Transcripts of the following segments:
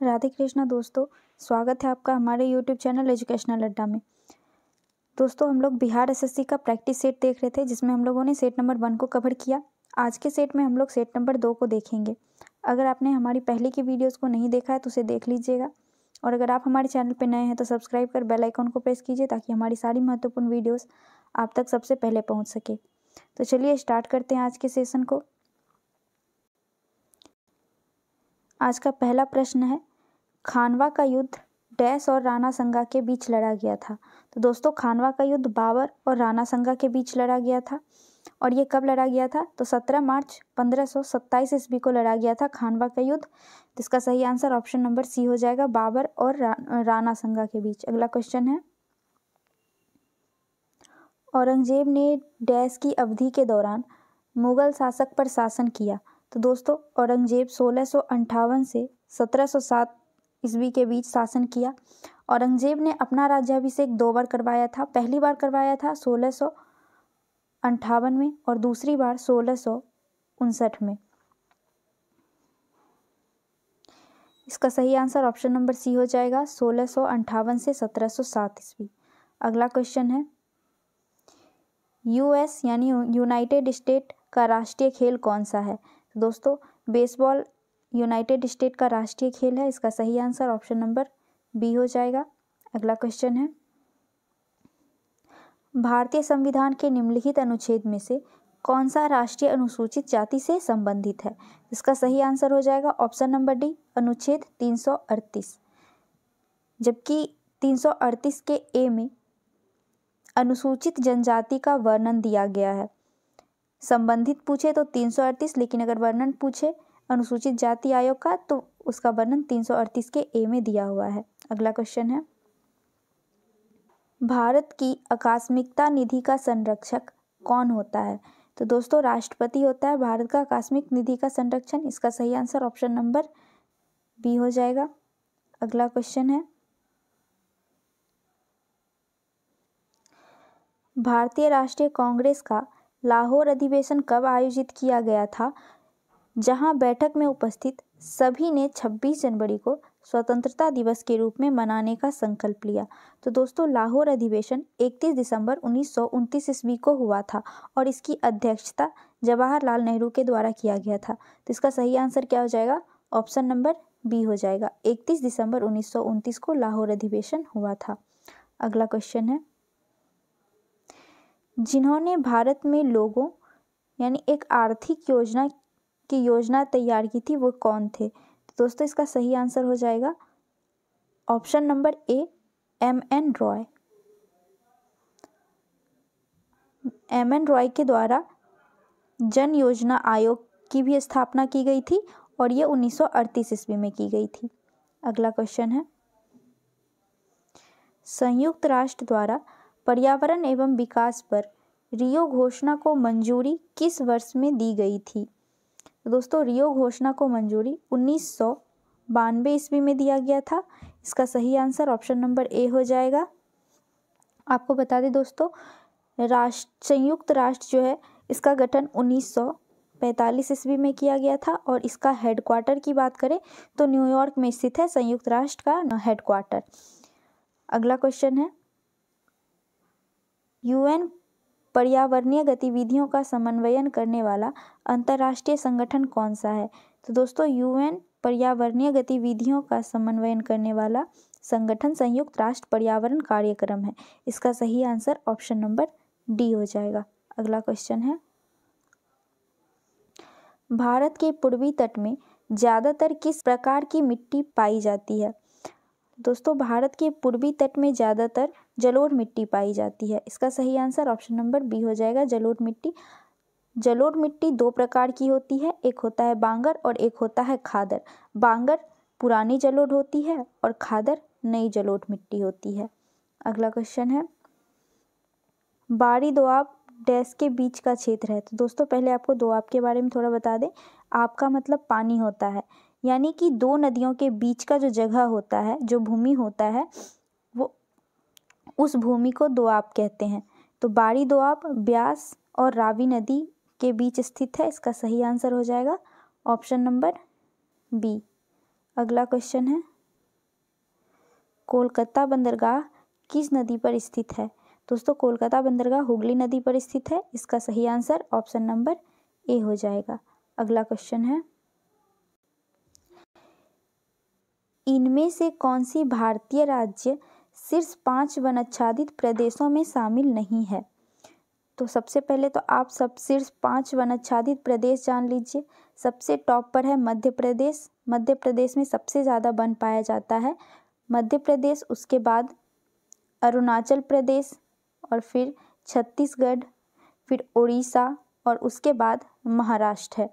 राधे कृष्णा दोस्तों, स्वागत है आपका हमारे यूट्यूब चैनल एजुकेशनल अड्डा में। दोस्तों, हम लोग बिहार एसएससी का प्रैक्टिस सेट देख रहे थे, जिसमें हम लोगों ने सेट नंबर वन को कवर किया। आज के सेट में हम लोग सेट नंबर दो को देखेंगे। अगर आपने हमारी पहले की वीडियोस को नहीं देखा है तो उसे देख लीजिएगा। और अगर आप हमारे चैनल पर नए हैं तो सब्सक्राइब कर बेल आइकॉन को प्रेस कीजिए, ताकि हमारी सारी महत्वपूर्ण वीडियोज़ आप तक सबसे पहले पहुँच सके। तो चलिए स्टार्ट करते हैं आज के सेशन को। आज का पहला प्रश्न है खानवा का युद्ध डैस और राणा संगा के बीच लड़ा गया था। तो दोस्तों, खानवा का युद्ध बाबर और राणा संगा के बीच लड़ा गया था और ये कब लड़ा गया था? तो सत्रह मार्च पंद्रह सौ सत्ताईस ईस्वी को लड़ा गया था खानवा का युद्ध इसका सही आंसर ऑप्शन नंबर सी हो जाएगा बाबर और राणा संगा के बीच। अगला क्वेश्चन है। औरंगज़ेब ने डैश की अवधि के दौरान मुगल शासक पर शासन किया। तो दोस्तों, औरंगज़ेब सोलह से 1707 ईस्वी के बीच शासन किया। औरंगज़ेब ने अपना राज्याभिषेक दो बार करवाया था। पहली बार करवाया था सोलह सौ अंठावन में और दूसरी बार सोलह सौ उनसठ में। इसका सही आंसर ऑप्शन नंबर सी हो जाएगा, सोलह सौ अंठावन से सत्रह सौ सात ईस्वी। अगला क्वेश्चन है। यूएस यानी यूनाइटेड स्टेट का राष्ट्रीय खेल कौन सा है? दोस्तों, बेसबॉल यूनाइटेड स्टेट का राष्ट्रीय खेल है। इसका सही आंसर ऑप्शन नंबर बी हो जाएगा। अगला क्वेश्चन है। भारतीय संविधान के निम्नलिखित अनुच्छेद में से कौन सा राष्ट्रीय अनुसूचित जाति से संबंधित है? इसका सही आंसर हो जाएगा ऑप्शन नंबर डी, अनुच्छेद 338 जबकि 338 के ए में अनुसूचित जनजाति का वर्णन दिया गया है। संबंधित पूछे तो 338 लेकिन अगर वर्णन पूछे अनुसूचित जाति आयोग का तो उसका वर्णन 338 के ए में दिया हुआ है। अगला क्वेश्चन है। भारत की आकस्मिकता निधि का संरक्षक कौन होता है? तो दोस्तों, राष्ट्रपति होता है, भारत का आकस्मिक निधि का संरक्षण, इसका सही आंसर ऑप्शन नंबर बी हो जाएगा। अगला क्वेश्चन है। भारतीय राष्ट्रीय कांग्रेस का लाहौर अधिवेशन कब आयोजित किया गया था? जहाँ बैठक में उपस्थित सभी ने 26 जनवरी को स्वतंत्रता दिवस के रूप में मनाने का संकल्प लिया। तो दोस्तों, लाहौर अधिवेशन 31 दिसंबर उन्नीस ईस्वी को हुआ था और इसकी अध्यक्षता जवाहरलाल नेहरू के द्वारा किया गया था। तो इसका सही आंसर क्या हो जाएगा? ऑप्शन नंबर बी हो जाएगा। 31 दिसंबर उन्नीस को लाहौर अधिवेशन हुआ था। अगला क्वेश्चन है। जिन्होंने भारत में लोगों, यानी एक आर्थिक योजना की योजना तैयार की थी, वो कौन थे? तो दोस्तों, इसका सही आंसर हो जाएगा option number A, M N Roy. M N Roy के द्वारा जन योजना आयोग की भी स्थापना की गई थी और ये 1938 ईस्वी में की गई थी। अगला क्वेश्चन है। संयुक्त राष्ट्र द्वारा पर्यावरण एवं विकास पर रियो घोषणा को मंजूरी किस वर्ष में दी गई थी? तो दोस्तों, रियो घोषणा को मंजूरी उन्नीस सौ बानवे ईस्वी में दिया गया था। इसका सही आंसर ऑप्शन नंबर ए हो जाएगा। आपको बता दें दोस्तों, राष्ट्र, संयुक्त राष्ट्र जो है, इसका गठन उन्नीस सौ पैंतालीस ईस्वी में किया गया था और इसका हेडक्वार्टर की बात करें तो न्यूयॉर्क में स्थित है संयुक्त राष्ट्र का हेडक्वार्टर अगला क्वेश्चन है यूएन पर्यावरणीय गतिविधियों का समन्वयन करने वाला अंतर्राष्ट्रीय संगठन कौन सा है? तो दोस्तों, यूएन पर्यावरणीय गतिविधियों का समन्वयन करने वाला संगठन संयुक्त राष्ट्र पर्यावरण कार्यक्रम है। इसका सही आंसर ऑप्शन नंबर डी हो जाएगा। अगला क्वेश्चन है। भारत के पूर्वी तट में ज़्यादातर किस प्रकार की मिट्टी पाई जाती है? दोस्तों, भारत के पूर्वी तट में ज़्यादातर जलोढ़ मिट्टी पाई जाती है। इसका सही आंसर ऑप्शन नंबर बी हो जाएगा, जलोढ़ मिट्टी। जलोढ़ मिट्टी दो प्रकार की होती है, एक होता है बांगर और एक होता है खादर। बांगर पुरानी जलोढ़ होती है और खादर नई जलोढ़ मिट्टी होती है। अगला क्वेश्चन है। बाड़ी दोआब डैश के बीच का क्षेत्र है। तो दोस्तों, पहले आपको दोआब के बारे में थोड़ा बता दें। आपका मतलब पानी होता है। यानी कि दो नदियों के बीच का जो जगह होता है, जो भूमि होता है उस भूमि को दोआब कहते हैं। तो बाड़ी दोआब, ब्यास और रावी नदी के बीच स्थित है। इसका सही आंसर हो जाएगा ऑप्शन नंबर बी। अगला क्वेश्चन है, कोलकाता बंदरगाह किस नदी पर स्थित है? दोस्तों, कोलकाता बंदरगाह हुगली नदी पर स्थित है। इसका सही आंसर ऑप्शन नंबर ए हो जाएगा। अगला क्वेश्चन है, इनमें से कौन सी भारतीय राज्य शीर्ष पाँच वनाच्छादित प्रदेशों में शामिल नहीं है। तो सबसे पहले तो आप सब शीर्ष पाँच वनाच्छादित प्रदेश जान लीजिए। सबसे टॉप पर है मध्य प्रदेश। मध्य प्रदेश में सबसे ज़्यादा वन पाया जाता है। मध्य प्रदेश, उसके बाद अरुणाचल प्रदेश और फिर छत्तीसगढ़, फिर उड़ीसा और उसके बाद महाराष्ट्र है।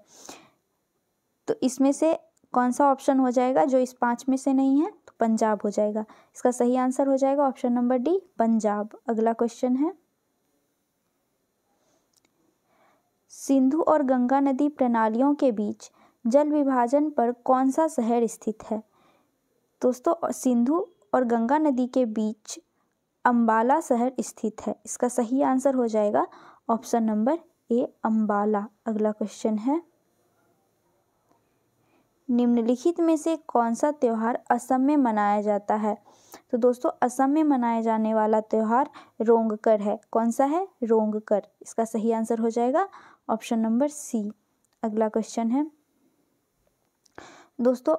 तो इसमें से कौन सा ऑप्शन हो जाएगा जो इस पाँच में से नहीं है? पंजाब हो जाएगा। इसका सही आंसर हो जाएगा ऑप्शन नंबर डी, पंजाब। अगला क्वेश्चन है। सिंधु और गंगा नदी प्रणालियों के बीच जल विभाजन पर कौन सा शहर स्थित है? दोस्तों, सिंधु और गंगा नदी के बीच अंबाला शहर स्थित है। इसका सही आंसर हो जाएगा ऑप्शन नंबर ए, अंबाला। अगला क्वेश्चन है। निम्नलिखित में से कौन सा त्यौहार असम में मनाया जाता है? तो दोस्तों, असम में मनाया जाने वाला त्यौहार रोंगकर है। कौन सा है? रोंगकर। इसका सही आंसर हो जाएगा ऑप्शन नंबर सी। अगला क्वेश्चन है। दोस्तों,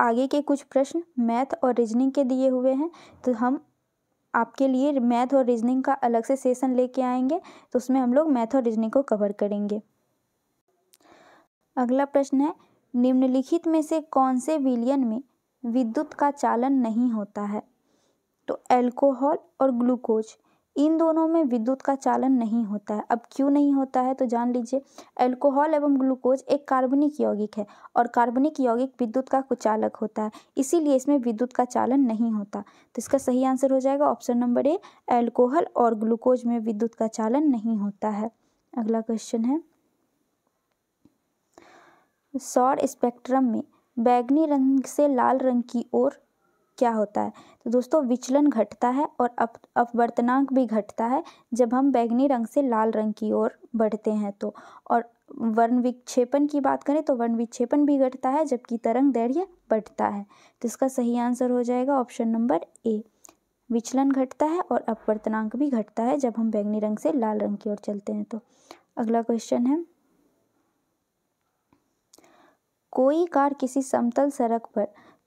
आगे के कुछ प्रश्न मैथ और रीजनिंग के दिए हुए हैं। तो हम आपके लिए मैथ और रीजनिंग का अलग से सेशन लेके आएँगे। तो उसमें हम लोग मैथ और रीजनिंग को कवर करेंगे। अगला प्रश्न है निम्नलिखित में से कौन से विलियन में विद्युत का चालन नहीं होता है? तो एल्कोहल और ग्लूकोज इन दोनों में विद्युत का चालन नहीं होता है। अब क्यों नहीं होता है? तो जान लीजिए अल्कोहल एवं ग्लूकोज एक कार्बनिक यौगिक है और कार्बनिक यौगिक विद्युत का कुचालक होता है। इसीलिए इसमें विद्युत का चालन नहीं होता। तो इसका सही आंसर हो जाएगा ऑप्शन नंबर ए एल्कोहल और ग्लूकोज में विद्युत का चालन नहीं होता है। अगला क्वेश्चन है। सौर स्पेक्ट्रम में बैगनी रंग से लाल रंग की ओर क्या होता है? तो दोस्तों, विचलन घटता है और अप, अपवर्तनांक भी घटता है जब हम बैगनी रंग से लाल रंग की ओर बढ़ते हैं तो। और वर्ण विक्षेपण की बात करें तो वर्ण विक्षेपण भी घटता है जबकि तरंग दैर्घ्य बढ़ता है। तो इसका सही आंसर हो जाएगा ऑप्शन नंबर ए। विचलन घटता है और अपवर्तनांक भी घटता है जब हम बैगनी रंग से लाल रंग की ओर चलते हैं तो। अगला क्वेश्चन है। कोई कार किसी समतल सड़क पर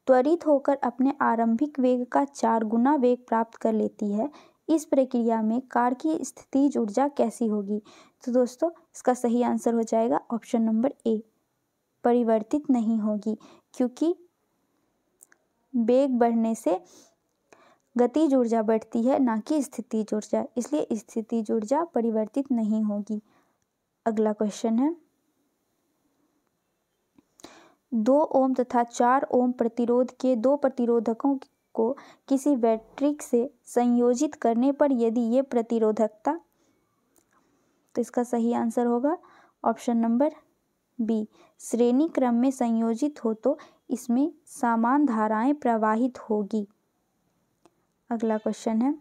त्वरित होकर अपने आरंभिक वेग का चार गुना वेग प्राप्त कर लेती है, इस प्रक्रिया में कार की स्थितिज ऊर्जा कैसी होगी? तो दोस्तों, इसका सही आंसर हो जाएगा ऑप्शन नंबर ए। परिवर्तित नहीं होगी, क्योंकि वेग बढ़ने से गतिज ऊर्जा बढ़ती है, ना कि स्थिति ऊर्जा। इसलिए स्थिति ऊर्जा परिवर्तित नहीं होगी। अगला क्वेश्चन है। दो ओम तथा चार ओम प्रतिरोध के दो प्रतिरोधकों को किसी बैटरी से संयोजित करने पर यदि ये प्रतिरोधकता तो इसका सही आंसर होगा ऑप्शन नंबर बी श्रेणी क्रम में संयोजित हो तो इसमें समान धाराएँ प्रवाहित होगी। अगला क्वेश्चन है।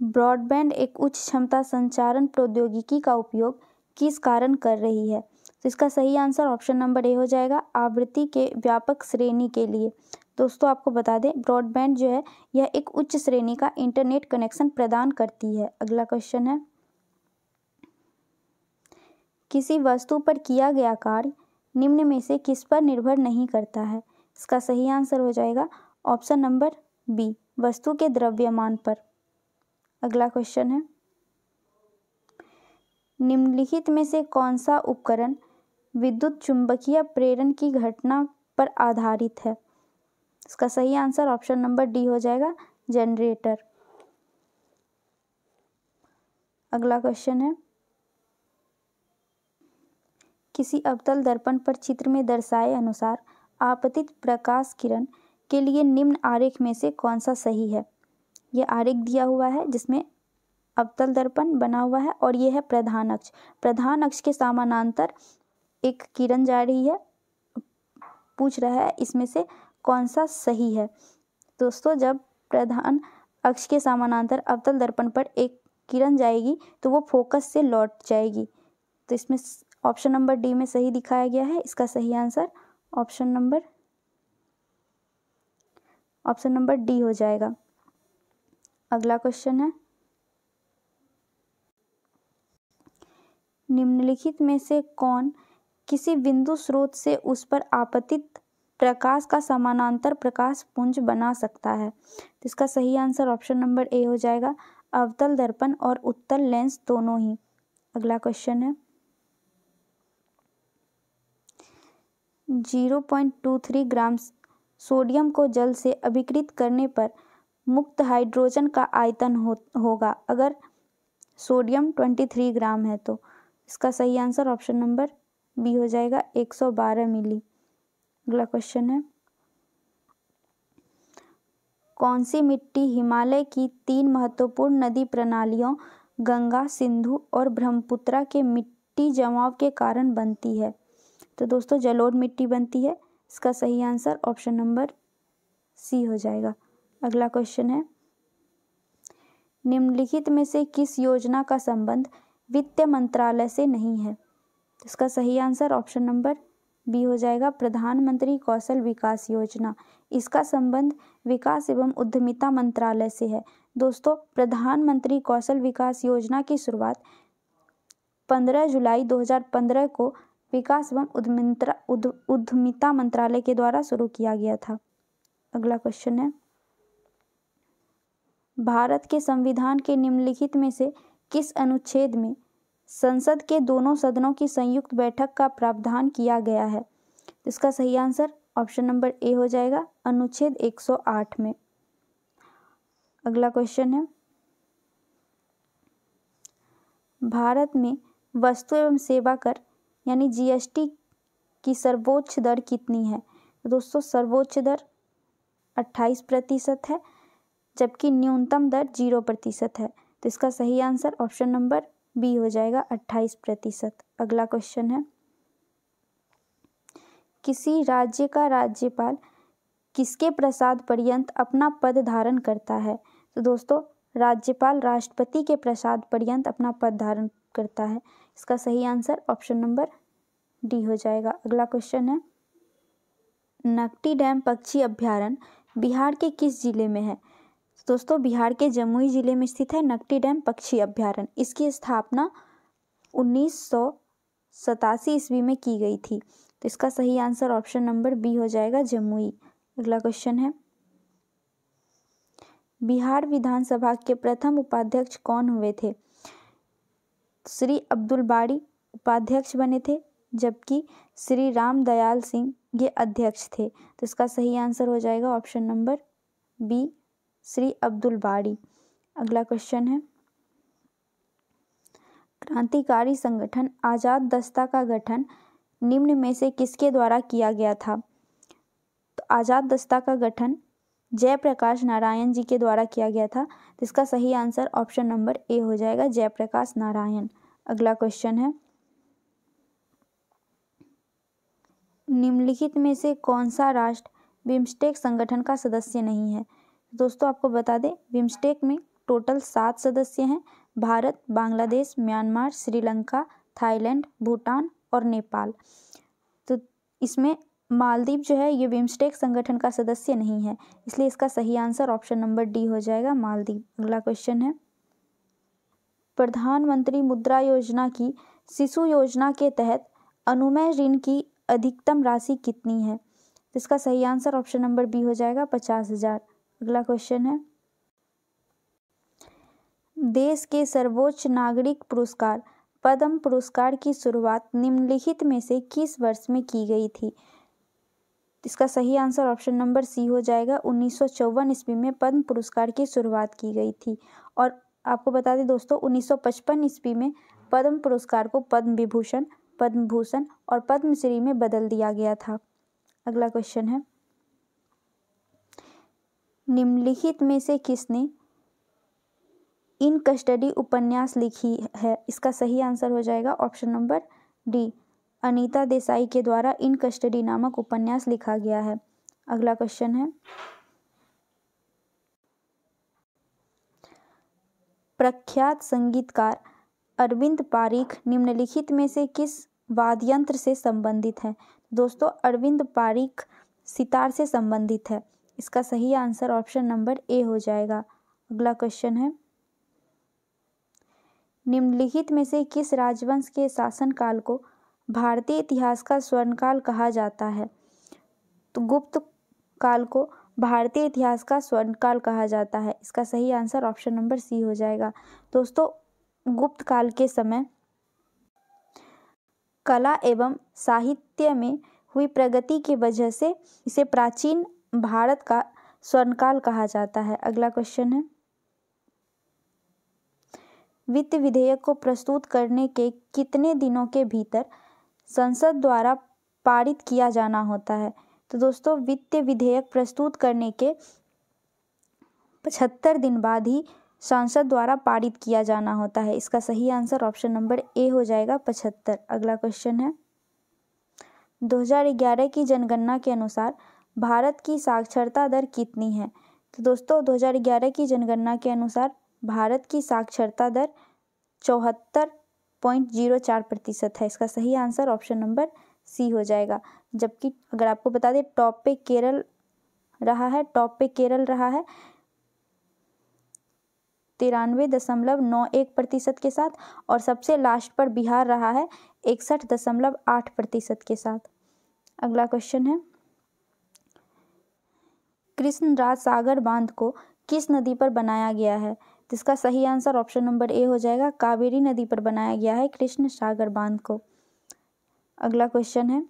ब्रॉडबैंड एक उच्च क्षमता संचारण प्रौद्योगिकी का उपयोग किस कारण कर रही है? तो इसका सही आंसर ऑप्शन नंबर ए हो जाएगा, आवृत्ति के व्यापक श्रेणी के लिए। दोस्तों, आपको बता दें, ब्रॉडबैंड जो है, यह एक उच्च श्रेणी का इंटरनेट कनेक्शन प्रदान करती है। अगला क्वेश्चन है। किसी वस्तु पर किया गया कार्य निम्न में से किस पर निर्भर नहीं करता है? इसका सही आंसर हो जाएगा ऑप्शन नंबर बी, वस्तु के द्रव्यमान पर। अगला क्वेश्चन है। निम्नलिखित में से कौन सा उपकरण विद्युत चुंबकीय प्रेरण की घटना पर आधारित है? इसका सही आंसर ऑप्शन नंबर डी हो जाएगा, जनरेटर। अगला क्वेश्चन है। किसी अवतल दर्पण पर चित्र में दर्शाए अनुसार आपतित प्रकाश किरण के लिए निम्न आरेख में से कौन सा सही है? यह आरेख दिया हुआ है जिसमें अवतल दर्पण बना हुआ है और यह है प्रधान अक्ष। प्रधान अक्ष के समानांतर एक किरण जा रही है। पूछ रहा है, इसमें से कौन सा सही है? दोस्तों, जब प्रधान अक्ष के समानांतर अवतल दर्पण पर एक किरण जाएगी तो वो फोकस से लौट जाएगी। तो इसमें ऑप्शन नंबर डी में सही दिखाया गया है। इसका सही answer option number option number D हो जाएगा। अगला क्वेश्चन है निम्नलिखित में से कौन किसी बिंदु स्रोत से उस पर आपतित प्रकाश का समानांतर प्रकाश पुंज बना सकता है? तो इसका सही आंसर ऑप्शन नंबर ए हो जाएगा, अवतल दर्पण और उत्तल लेंस दोनों ही। अगला क्वेश्चन है। Zero point two three gram sodium को जल से अभिकृत करने पर मुक्त हाइड्रोजन का आयतन हो, होगा। अगर सोडियम ट्वेंटी थ्री ग्राम है तो इसका सही आंसर ऑप्शन नंबर बी हो जाएगा एक सौ बारह मिली। अगला क्वेश्चन है। कौन सी मिट्टी हिमालय की तीन महत्वपूर्ण नदी प्रणालियों, गंगा, सिंधु और ब्रह्मपुत्रा के मिट्टी जमाव के कारण बनती है? तो दोस्तों, जलोढ़ मिट्टी बनती है। इसका सही आंसर ऑप्शन नंबर सी हो जाएगा। अगला क्वेश्चन है। निम्नलिखित में से किस योजना का संबंध वित्त मंत्रालय से नहीं है। इसका सही आंसर ऑप्शन नंबर बी हो जाएगा, प्रधानमंत्री कौशल विकास योजना। इसका संबंध विकास एवं उद्यमिता मंत्रालय से है। दोस्तों, प्रधानमंत्री कौशल विकास योजना की शुरुआत 15 जुलाई 2015 को विकास एवं उद्यमिता मंत्रालय के द्वारा शुरू किया गया था। अगला क्वेश्चन है। भारत के संविधान के निम्नलिखित में से किस अनुच्छेद में संसद के दोनों सदनों की संयुक्त बैठक का प्रावधान किया गया है? इसका सही आंसर ऑप्शन नंबर ए हो जाएगा, अनुच्छेद 108 में। अगला क्वेश्चन है। भारत में वस्तु एवं सेवा कर, यानी जीएसटी की सर्वोच्च दर कितनी है? दोस्तों, सर्वोच्च दर 28 प्रतिशत है, जबकि न्यूनतम दर ज़ीरो प्रतिशत है। तो इसका सही आंसर ऑप्शन नंबर बी हो जाएगा अट्ठाईस प्रतिशत। अगला क्वेश्चन है। किसी राज्य का राज्यपाल किसके प्रसाद पर्यंत अपना पद धारण करता है? तो दोस्तों, राज्यपाल राष्ट्रपति के प्रसाद पर्यंत अपना पद धारण करता है। इसका सही आंसर ऑप्शन नंबर डी हो जाएगा। अगला क्वेश्चन है। नकटी डैम पक्षी अभ्यारण्य बिहार के किस ज़िले में है? दोस्तों, बिहार के जमुई ज़िले में स्थित है नकटी डैम पक्षी अभ्यारण्य। इसकी स्थापना उन्नीस सौ सतासी ईस्वी में की गई थी। तो इसका सही आंसर ऑप्शन नंबर बी हो जाएगा जमुई। अगला क्वेश्चन है। बिहार विधानसभा के प्रथम उपाध्यक्ष कौन हुए थे? श्री अब्दुल बाड़ी उपाध्यक्ष बने थे, जबकि श्री राम दयाल सिंह ये अध्यक्ष थे। तो इसका सही आंसर हो जाएगा option number B. Shri Abdul Bari अगला क्वेश्चन है। क्रांतिकारी संगठन आज़ाद दस्ता का गठन निम्न में से किसके द्वारा किया गया था? तो आज़ाद दस्ता का गठन जयप्रकाश नारायण जी के द्वारा किया गया था इसका सही आंसर ऑप्शन नंबर ए हो जाएगा, जयप्रकाश नारायण। अगला क्वेश्चन है। निम्नलिखित में से कौन सा राष्ट्र बिम्स्टेक संगठन का सदस्य नहीं है? दोस्तों, आपको बता दें, बिम्स्टेक में टोटल सात सदस्य हैं। भारत, बांग्लादेश, म्यांमार, श्रीलंका, थाईलैंड, भूटान और नेपाल। तो इसमें मालदीव जो है, ये बिम्स्टेक संगठन का सदस्य नहीं है। इसलिए इसका सही आंसर ऑप्शन नंबर डी हो जाएगा, मालदीव। अगला क्वेश्चन है। प्रधानमंत्री मुद्रा योजना की शिशु योजना के तहत अनुमय ऋण की अधिकतम राशि कितनी है? इसका सही आंसर ऑप्शन नंबर बी हो जाएगा, पचास हज़ार। अगला क्वेश्चन है। देश के सर्वोच्च नागरिक पुरस्कार, पद्म पुरस्कार की शुरुआत निम्नलिखित में से किस वर्ष में की गई थी? इसका सही आंसर ऑप्शन नंबर सी हो जाएगा। उन्नीस सौ चौवन ईस्वी में पद्म पुरस्कार की शुरुआत की गई थी। और आपको बता दें दोस्तों 1955 ईस्वी में पद्म पुरस्कार को पद्म विभूषण, पद्म भूषण और पद्मश्री में बदल दिया गया था। अगला क्वेश्चन है। निम्नलिखित में से किसने इन कस्टडी उपन्यास लिखी है? इसका सही आंसर हो जाएगा option number D. Anita Desai के द्वारा इन कस्टडी नामक उपन्यास लिखा गया है। अगला क्वेश्चन है। प्रख्यात संगीतकार अरविंद पारीख निम्नलिखित में से किस वाद्ययंत्र से संबंधित है? दोस्तों, अरविंद पारीख सितार से संबंधित है। इसका सही आंसर ऑप्शन नंबर ए हो जाएगा। अगला क्वेश्चन है, निम्नलिखित में से किस राजवंश के शासनकाल को भारतीय इतिहास का स्वर्णकाल कहा जाता है? तो गुप्त काल को भारतीय इतिहास का स्वर्णकाल कहा जाता है। इसका सही आंसर ऑप्शन नंबर सी हो जाएगा। दोस्तों, गुप्त काल के समय कला एवं साहित्य में हुई प्रगति की वजह से इसे प्राचीन भारत का स्वर्णकाल कहा जाता है। अगला क्वेश्चन है। वित्त विधेयक को प्रस्तुत करने के कितने दिनों के भीतर संसद द्वारा पारित किया जाना होता है? तो दोस्तों वित्तीय विधेयक प्रस्तुत करने के पचहत्तर दिन बाद ही सांसद द्वारा पारित किया जाना होता है। इसका सही आंसर ऑप्शन नंबर ए हो जाएगा पचहत्तर। अगला क्वेश्चन है। 2011 की जनगणना के अनुसार भारत की साक्षरता दर कितनी है? तो दोस्तों 2011 की जनगणना के अनुसार भारत की साक्षरता दर चौहत्तर पॉइंट ज़ीरो चार प्रतिशत है। इसका सही आंसर ऑप्शन नंबर सी हो जाएगा। जबकि अगर आपको बता दें, टॉप पे केरल रहा है, टॉप पे केरल रहा है, तिरानवे दशमलव नौ एक प्रतिशत के साथ और सबसे लास्ट पर बिहार रहा है, इकसठ दशमलव आठ प्रतिशत के साथ। अगला क्वेश्चन है। कृष्णराज सागर बाँध को किस नदी पर बनाया गया है? जिसका सही आंसर ऑप्शन नंबर ए हो जाएगा, कावेरी नदी पर बनाया गया है कृष्ण सागर बाँध को। अगला क्वेश्चन है।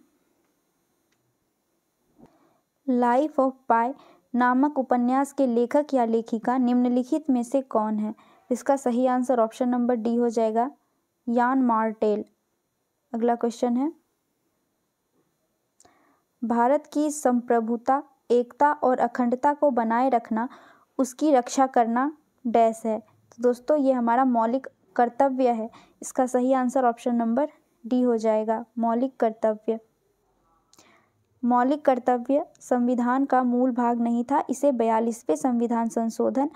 लाइफ ऑफ़ पाई नामक उपन्यास के लेखक या लेखिका निम्नलिखित में से कौन है? इसका सही आंसर ऑप्शन नंबर डी हो जाएगा, यान मार्टेल। अगला क्वेश्चन है। भारत की संप्रभुता एकता और अखंडता को बनाए रखना, उसकी रक्षा करना डैश है। तो दोस्तों, ये हमारा मौलिक कर्तव्य है। इसका सही आंसर ऑप्शन नंबर डी हो जाएगा, मौलिक कर्तव्य। मौलिक कर्तव्य संविधान का मूल भाग नहीं था। इसे बयालीसवें संविधान संशोधन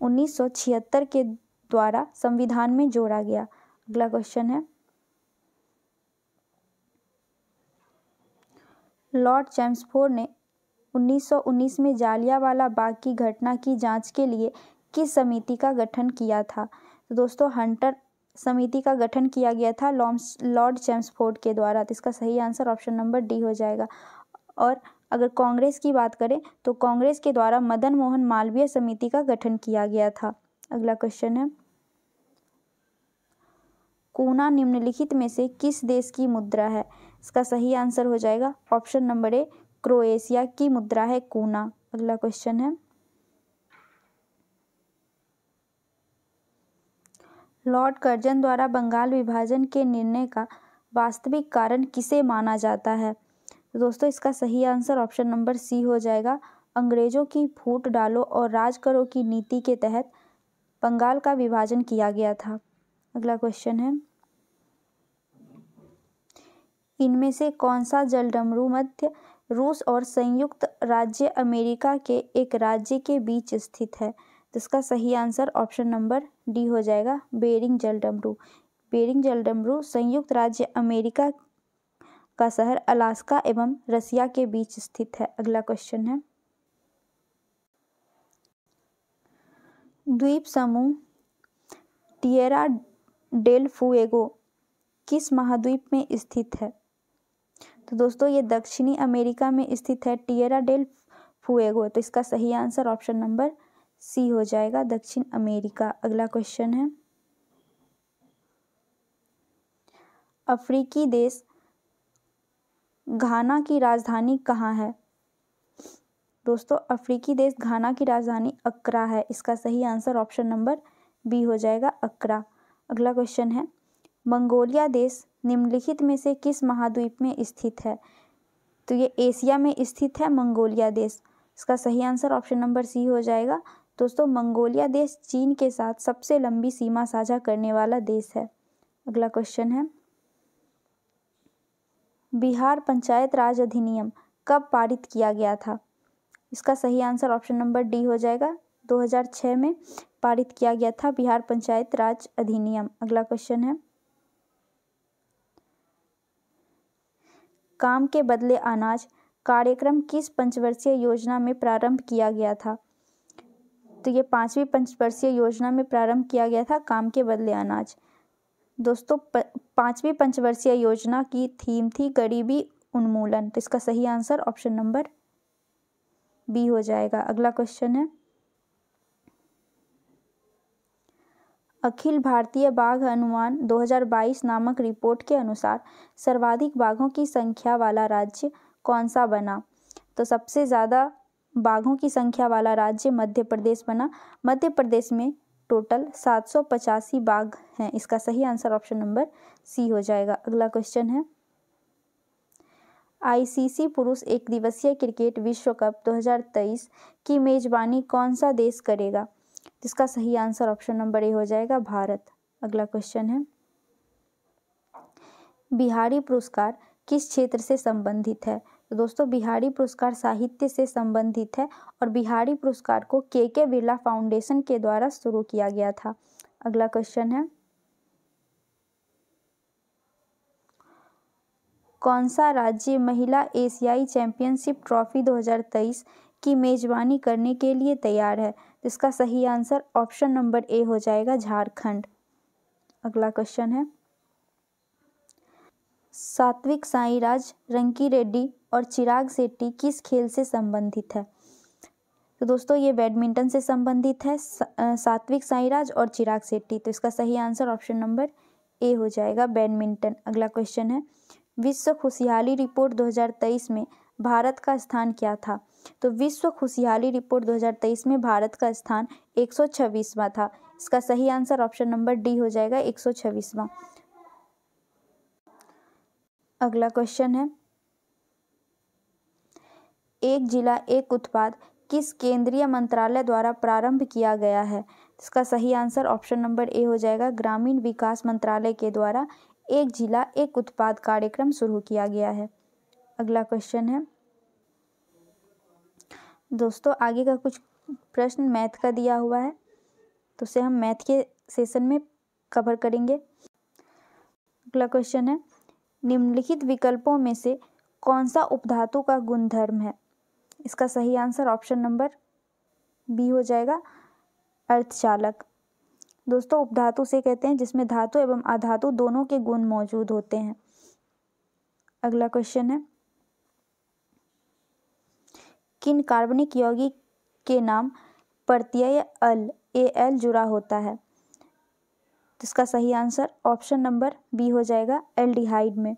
1976 के द्वारा संविधान में जोड़ा गया। अगला क्वेश्चन है। लॉर्ड चैम्सफोर्ड ने 1919 में जालियावाला बाग की घटना की जाँच के लिए किस समिति का गठन किया था? तो दोस्तों, हंटर समिति का गठन किया गया था लॉर्ड चैम्सफोर्ड के द्वारा। तो इसका सही आंसर ऑप्शन नंबर डी हो जाएगा। और अगर कांग्रेस की बात करें तो कांग्रेस के द्वारा मदन मोहन मालवीय समिति का गठन किया गया था। अगला क्वेश्चन है। कूना निम्नलिखित में से किस देश की मुद्रा है? इसका सही आंसर हो जाएगा ऑप्शन नंबर ए क्रोएशिया की मुद्रा है कूना। अगला क्वेश्चन है। लॉर्ड कर्जन द्वारा बंगाल विभाजन के निर्णय का वास्तविक कारण किसे माना जाता है? तो दोस्तों, इसका सही आंसर ऑप्शन नंबर सी हो जाएगा। अंग्रेज़ों की फूट डालो और राज करो की नीति के तहत बंगाल का विभाजन किया गया था। अगला क्वेश्चन है। इनमें से कौन सा जलडमरू मध्य रूस और संयुक्त राज्य अमेरिका के एक राज्य के बीच स्थित है। इसका सही आंसर ऑप्शन नंबर डी हो जाएगा, बेरिंग जल डमरू बेरिंग जल डमरू संयुक्त राज्य अमेरिका का शहर अलास्का एवं रसिया के बीच स्थित है। अगला क्वेश्चन है। द्वीप समूह टियरा डेल फुएगो किस महाद्वीप में स्थित है? तो दोस्तों, ये दक्षिणी अमेरिका में स्थित है टियरा डेल फुएगो। तो इसका सही आंसर ऑप्शन नंबर सी हो जाएगा, दक्षिण अमेरिका। अगला क्वेश्चन है। अफ्रीकी देश घाना की राजधानी कहाँ है? दोस्तों, अफ्रीकी देश घाना की राजधानी अक्रा है। इसका सही आंसर ऑप्शन नंबर बी हो जाएगा अक्रा। अगला क्वेश्चन है, मंगोलिया देश निम्नलिखित में से किस महाद्वीप में स्थित है? तो ये एशिया में स्थित है, मंगोलिया देश। इसका सही आंसर ऑप्शन नंबर सी हो जाएगा। दोस्तों, मंगोलिया देश चीन के साथ सबसे लंबी सीमा साझा करने वाला देश है। अगला क्वेश्चन है। बिहार पंचायत राज अधिनियम कब पारित किया गया था? इसका सही आंसर ऑप्शन नंबर डी हो जाएगा। 2006 में पारित किया गया था बिहार पंचायत राज अधिनियम। अगला क्वेश्चन है। काम के बदले अनाज कार्यक्रम किस पंचवर्षीय योजना में प्रारंभ किया गया था? तो ये पांचवी पंचवर्षीय योजना में प्रारंभ किया गया था, काम के बदले अनाज। दोस्तों पांचवी पंचवर्षीय योजना की थीम थी गरीबी उन्मूलन। तो इसका सही आंसर ऑप्शन नंबर बी हो जाएगा। अगला क्वेश्चन है। अखिल भारतीय बाघ अनुमान 2022 नामक रिपोर्ट के अनुसार सर्वाधिक बाघों की संख्या वाला राज्य कौन सा बना? तो सबसे ज़्यादा बाघों की संख्या वाला राज्य मध्य प्रदेश बना। मध्य प्रदेश में टोटल सात सौ पचासी बाघ हैं। इसका सही आंसर ऑप्शन नंबर सी हो जाएगा। अगला क्वेश्चन है। आईसीसी पुरुष एक दिवसीय क्रिकेट विश्व कप 2023 की मेजबानी कौन सा देश करेगा? जिसका सही आंसर ऑप्शन नंबर ए हो जाएगा, भारत। अगला क्वेश्चन है। बिहारी पुरस्कार किस क्षेत्र से संबंधित है? तो दोस्तों, बिहारी पुरस्कार साहित्य से संबंधित है और बिहारी पुरस्कार को के के बिरला फाउंडेशन के द्वारा शुरू किया गया था। अगला क्वेश्चन है। कौन सा राज्य महिला एशियाई चैंपियनशिप ट्रॉफी 2023 की मेजबानी करने के लिए तैयार है इसका सही आंसर ऑप्शन नंबर ए हो जाएगा झारखंड। अगला क्वेश्चन है। सात्विक साईराज, रंकी रेड्डी और चिराग शेट्टी किस खेल से संबंधित है? तो दोस्तों, ये बैडमिंटन से संबंधित है सात्विक साईराज और चिराग शेट्टी। तो इसका सही आंसर ऑप्शन नंबर ए हो जाएगा बैडमिंटन। अगला क्वेश्चन है। विश्व खुशहाली रिपोर्ट 2023 में भारत का स्थान क्या था? तो विश्व खुशहाली रिपोर्ट 2023 में भारत का स्थान एक सौ था। इसका सही आंसर ऑप्शन नंबर डी हो जाएगा एक सौ अगला क्वेश्चन है। एक जिला, एक उत्पाद किस केंद्रीय मंत्रालय द्वारा प्रारंभ किया गया है? इसका सही आंसर ऑप्शन नंबर ए हो जाएगा ग्रामीण विकास मंत्रालय के द्वारा। एक जिला, एक उत्पाद कार्यक्रम शुरू किया गया है। अगला क्वेश्चन है। दोस्तों, आगे का कुछ प्रश्न मैथ का दिया हुआ है। तो उसे हम मैथ के सेशन में कवर करेंगे। अगला क्वेश्चन है। निम्नलिखित विकल्पों में से कौन सा उपधातु का गुणधर्म है? इसका सही आंसर ऑप्शन नंबर बी हो जाएगा, अर्थचालक। दोस्तों उपधातु से कहते हैं, जिसमें धातु एवं अधातु दोनों के गुण मौजूद होते हैं। अगला क्वेश्चन है। किन कार्बनिक यौगिक के नाम प्रत्यय अल, ए एल जुड़ा होता है। इसका सही आंसर ऑप्शन नंबर बी हो जाएगा एल्डिहाइड में।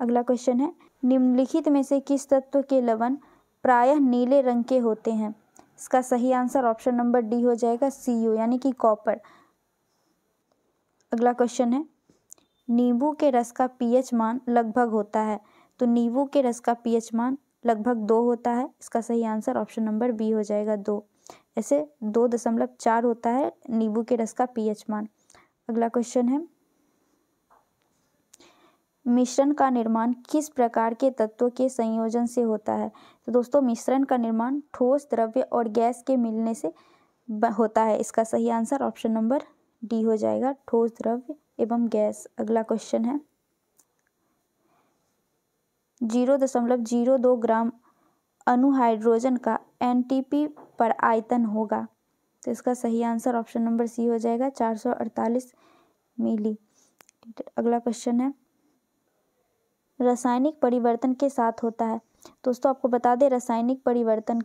अगला क्वेश्चन है, निम्नलिखित में से किस तत्व के लवण प्रायः नीले रंग के होते हैं? इसका सही आंसर ऑप्शन नंबर डी हो जाएगा सी यू यानी कि कॉपर। अगला क्वेश्चन है, नींबू के रस का पीएच मान लगभग होता है। तो नींबू के रस का पीएच मान लगभग दो होता है। इसका सही आंसर ऑप्शन नंबर बी हो जाएगा दो। ऐसे दो दशमलव चार होता है नींबू के रस का पीएच मान। अगला क्वेश्चन है। मिश्रण का निर्माण किस प्रकार के तत्वों के संयोजन से होता है? तो दोस्तों, मिश्रण का निर्माण ठोस, द्रव्य और गैस के मिलने से होता है। इसका सही आंसर ऑप्शन नंबर डी हो जाएगा, ठोस, द्रव्य एवं गैस। अगला क्वेश्चन है। ज़ीरो दशमलव ज़ीरो दो ग्राम अणुहाइड्रोजन का एनटीपी पर आयतन होगा। तो इसका सही आंसर ऑप्शन नंबर सी हो जाएगा, चार सौ अड़तालीस मिली। अगला क्वेश्चन है। रासायनिक परिवर्तन के साथ होता है। दोस्तों, आपको बता दें, रासायनिक परिवर्तन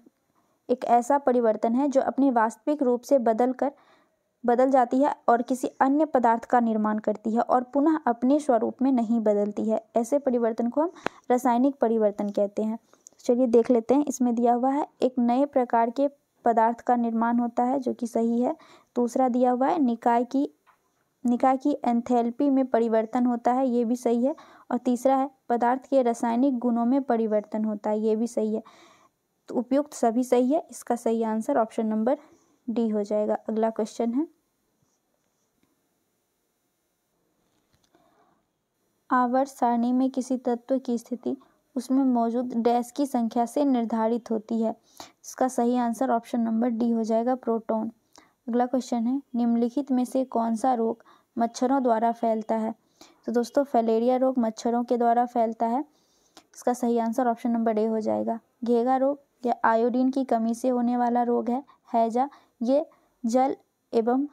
एक ऐसा परिवर्तन है जो अपने वास्तविक रूप से बदल कर बदल जाती है और किसी अन्य पदार्थ का निर्माण करती है और पुनः अपने स्वरूप में नहीं बदलती है। ऐसे परिवर्तन को हम रासायनिक परिवर्तन कहते हैं। चलिए देख लेते हैं, इसमें दिया हुआ है, एक नए प्रकार के पदार्थ का निर्माण होता है जो कि सही है। दूसरा दिया हुआ है, निकाय की निकाय की एंथैल्पी में परिवर्तन होता है, ये भी सही है। और तीसरा है, पदार्थ के रासायनिक गुणों में परिवर्तन होता है, ये भी सही है। तो उपयुक्त सभी सही है, इसका सही आंसर ऑप्शन नंबर डी हो जाएगा। अगला क्वेश्चन है। आवर्त सारणी में किसी तत्व की स्थिति उसमें मौजूद डैश की संख्या से निर्धारित होती है। इसका सही आंसर ऑप्शन नंबर डी हो जाएगा, प्रोटॉन। अगला क्वेश्चन है, निम्नलिखित में से कौन सा रोग मच्छरों द्वारा फैलता है? तो दोस्तों, फैलेरिया रोग मच्छरों के द्वारा फैलता है। इसका सही आंसर ऑप्शन नंबर ए हो जाएगा। घेगा रोग या आयोडीन की कमी से होने वाला रोग है, हैजा ये जल एवं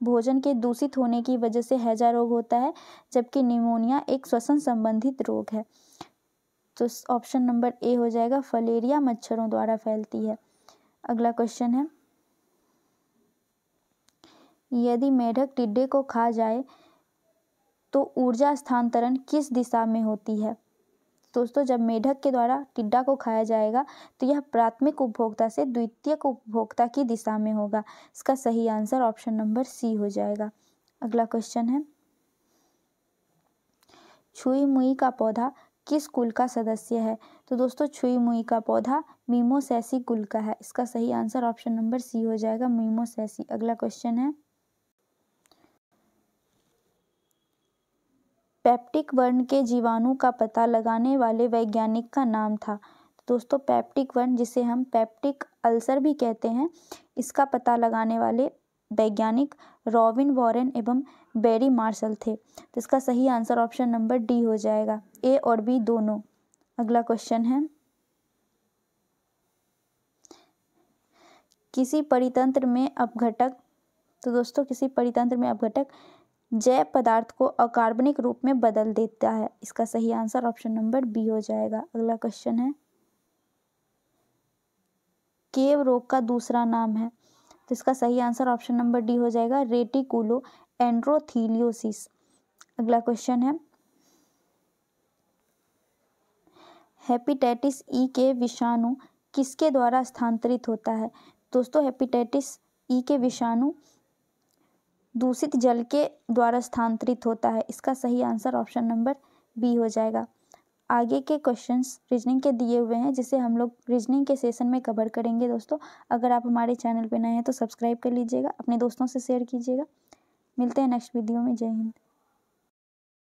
भोजन के दूषित होने की वजह से हैजा रोग होता है, जबकि निमोनिया एक श्वसन संबंधित रोग है। तो ऑप्शन नंबर ए हो जाएगा, फलेरिया मच्छरों द्वारा फैलती है। अगला क्वेश्चन है। यदि मेढक टिड्डे को खा जाए तो ऊर्जा स्थानांतरण किस दिशा में होती है? दोस्तों, जब मेढक के द्वारा टिड्डा को खाया जाएगा तो यह प्राथमिक उपभोक्ता से द्वितीयक उपभोक्ता की दिशा में होगा। इसका सही आंसर ऑप्शन नंबर सी हो जाएगा। अगला क्वेश्चन है। छुई मुई का पौधा किस कुल का सदस्य है? तो दोस्तों, छुई मुई का पौधा मीमोसैसी कुल का है। इसका सही आंसर ऑप्शन नंबर सी हो जाएगा, मीमोसैसी। अगला क्वेश्चन है। पेप्टिक वर्ण के जीवाणु का पता लगाने वाले वैज्ञानिक का नाम था। दोस्तों, पेप्टिक वर्ण, जिसे हम पेप्टिक अल्सर भी कहते हैं, इसका पता लगाने वाले वैज्ञानिक रॉबिन वॉरेन एवं बेरी मार्शल थे। तो इसका सही आंसर ऑप्शन नंबर डी हो जाएगा। ए और बी दोनों। अगला क्वेश्चन है। किसी परितंत्र में अपघटक तो दोस्तों, किसी परितंत्र में अपघटक जैव पदार्थ को अकार्बनिक रूप में बदल देता है। इसका सही आंसर ऑप्शन नंबर बी हो जाएगा। अगला क्वेश्चन है। केव रोग का दूसरा नाम है। तो इसका सही आंसर ऑप्शन नंबर डी हो जाएगा। Reticuloendotheliosis. अगला क्वेश्चन है। हेपेटाइटिस ई के विषाणु किसके द्वारा स्थानांतरित होता है? दोस्तों, हेपेटाइटिस ई के विषाणु दूषित जल के द्वारा स्थानांतरित होता है। इसका सही आंसर ऑप्शन नंबर बी हो जाएगा। आगे के क्वेश्चंस रीजनिंग के दिए हुए हैं, जिसे हम लोग रीजनिंग के सेशन में कवर करेंगे दोस्तों। अगर आप हमारे चैनल पर नए हैं तो सब्सक्राइब कर लीजिएगा, अपने दोस्तों से शेयर कीजिएगा। मिलते हैं नेक्स्ट वीडियो में। जय हिंद।